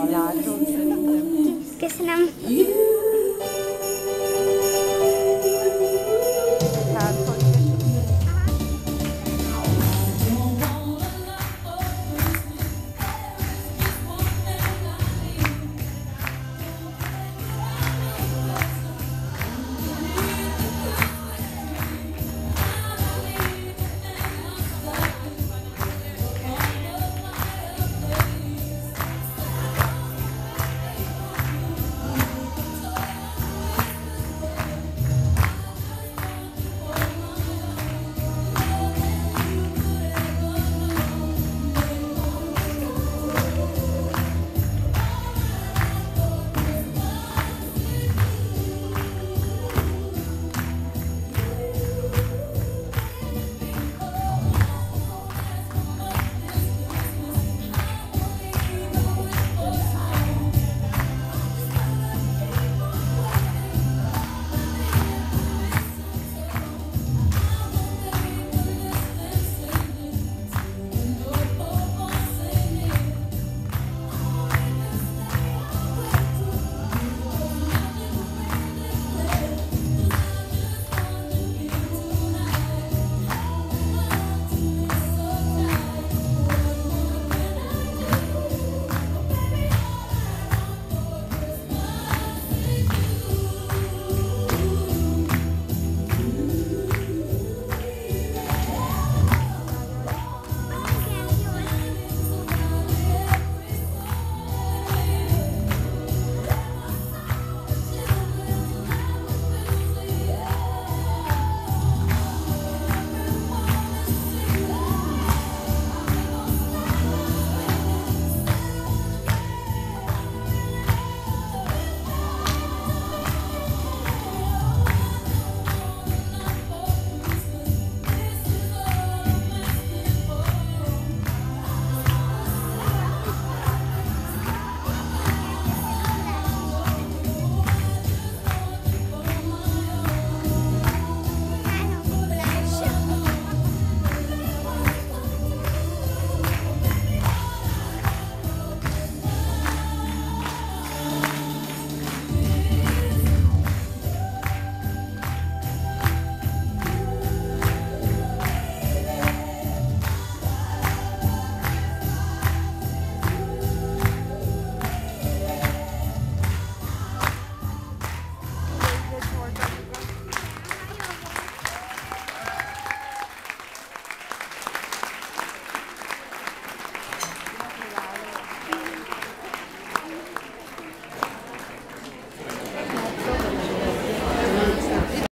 jobban látod. Köszönöm.